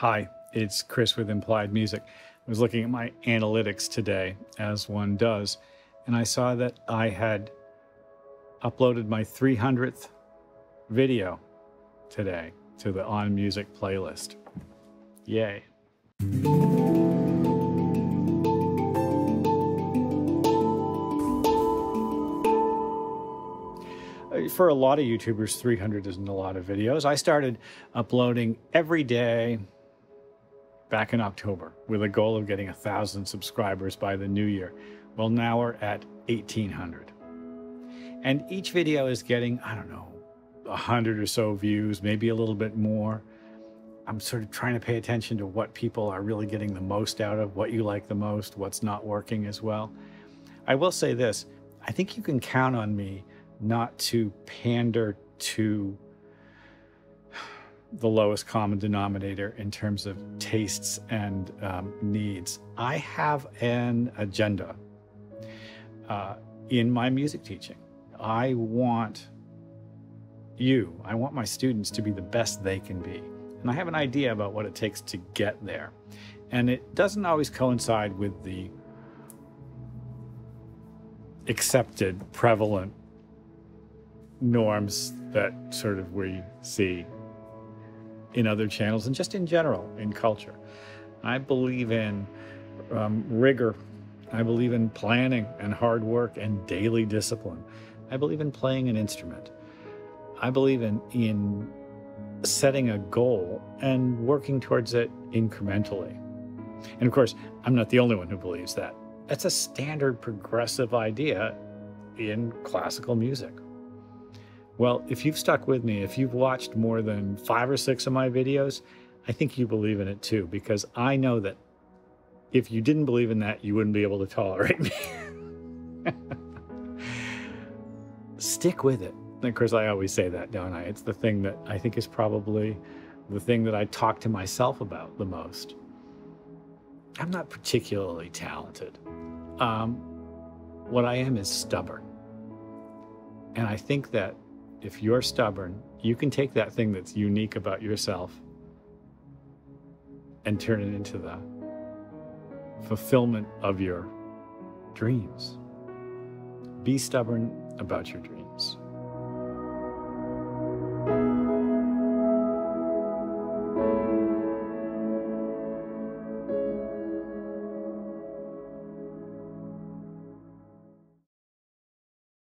Hi, it's Chris with Implied Music. I was looking at my analytics today, as one does, and I saw that I had uploaded my 300th video today to the On Music playlist. Yay. Uh, for a lot of YouTubers, 300 isn't a lot of videos. I started uploading every day back in October with a goal of getting a thousand subscribers by the new year. Well, now we're at 1800. And each video is getting, I don't know, a hundred or so views, maybe a little bit more. I'm sort of trying to pay attention to what people are really getting the most out of, what you like the most, what's not working as well. I will say this I think you can count on me not to pander to the lowest common denominator in terms of tastes and um, needs. I have an agenda uh, in my music teaching. I want you, I want my students to be the best they can be. And I have an idea about what it takes to get there. And it doesn't always coincide with the accepted, prevalent norms that sort of we see in other channels and just in general in culture. I believe in um, rigor. I believe in planning and hard work and daily discipline. I believe in playing an instrument. I believe in, in setting a goal and working towards it incrementally. And of course, I'm not the only one who believes that. That's a standard progressive idea in classical music. Well, if you've stuck with me, if you've watched more than five or six of my videos, I think you believe in it too, because I know that if you didn't believe in that, you wouldn't be able to tolerate me. Stick with it. of course, I always say that, don't I? It's the thing that I think is probably the thing that I talk to myself about the most. I'm not particularly talented. Um, what I am is stubborn. And I think that if you're stubborn, you can take that thing that's unique about yourself and turn it into the fulfillment of your dreams. Be stubborn about your dreams.